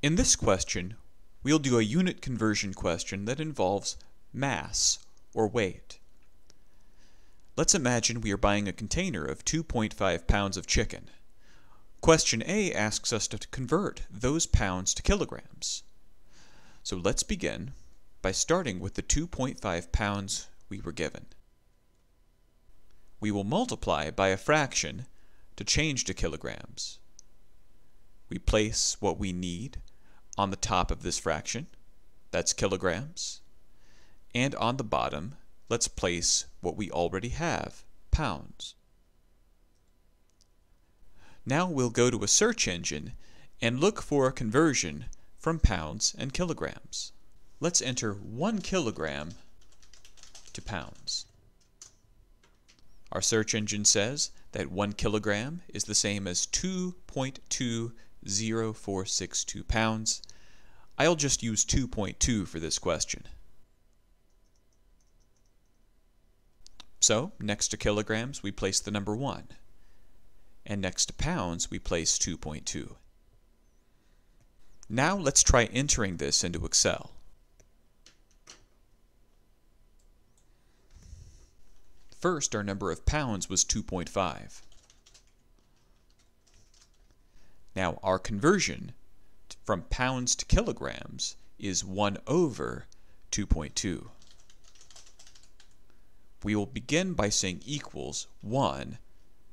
In this question, we'll do a unit conversion question that involves mass, or weight. Let's imagine we are buying a container of 2.5 pounds of chicken. Question A asks us to convert those pounds to kilograms. So let's begin by starting with the 2.5 pounds we were given. We will multiply by a fraction to change to kilograms. We place what we need on the top of this fraction, that's kilograms, and on the bottom, let's place what we already have, pounds. Now we'll go to a search engine and look for a conversion from pounds and kilograms. Let's enter 1 kilogram to pounds. Our search engine says that 1 kilogram is the same as 2.20462 pounds. I'll just use 2.2 for this question. So, next to kilograms, we place the number 1. And next to pounds, we place 2.2. Now let's try entering this into Excel. First, our number of pounds was 2.5. Now, our conversion from pounds to kilograms is 1 over 2.2. We will begin by saying equals 1,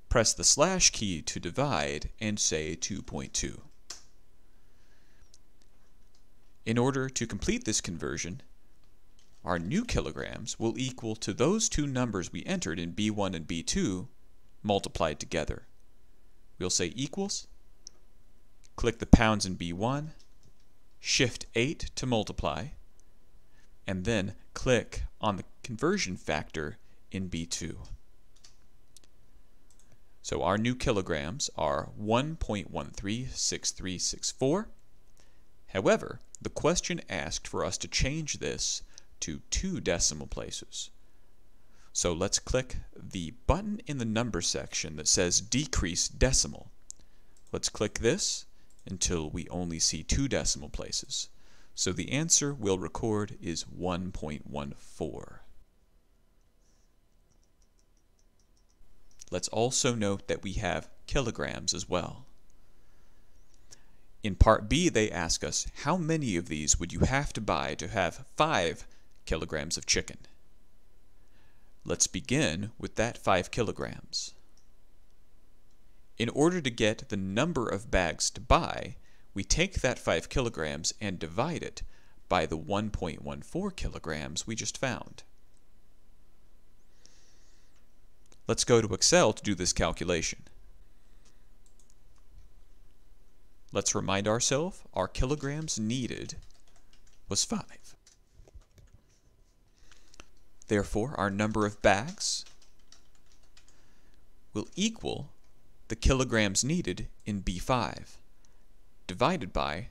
press the slash key to divide, and say 2.2. In order to complete this conversion, our new kilograms will equal to those two numbers we entered in B1 and B2 multiplied together. We'll say equals, click the pounds in B1, shift 8 to multiply, and then click on the conversion factor in B2. So our new kilograms are 1.136364. However, the question asked for us to change this to two decimal places. So let's click the button in the number section that says decrease decimal. Let's click this until we only see two decimal places. So the answer we'll record is 1.14. Let's also note that we have kilograms as well. In part B, they ask us, how many of these would you have to buy to have 5 kilograms of chicken. Let's begin with that 5 kilograms. In order to get the number of bags to buy, we take that 5 kilograms and divide it by the 1.14 kilograms we just found. Let's go to Excel to do this calculation. Let's remind ourselves our kilograms needed was 5. Therefore, our number of bags will equal the kilograms needed in B5 divided by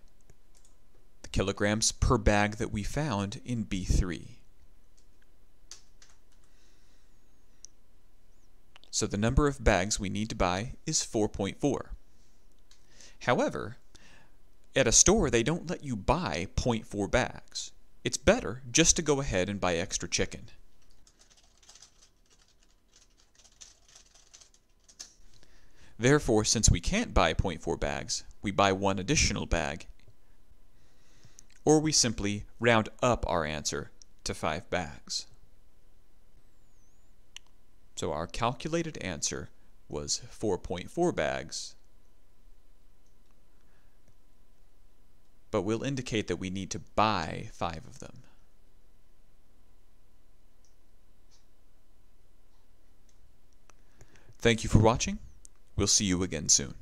the kilograms per bag that we found in B3. So the number of bags we need to buy is 4.4. However, at a store they don't let you buy 0.4 bags. It's better just to go ahead and buy extra chicken. Therefore, since we can't buy 0.4 bags, we buy one additional bag, or we simply round up our answer to 5 bags. So our calculated answer was 4.4 bags, but we'll indicate that we need to buy 5 of them. Thank you for watching. We'll see you again soon.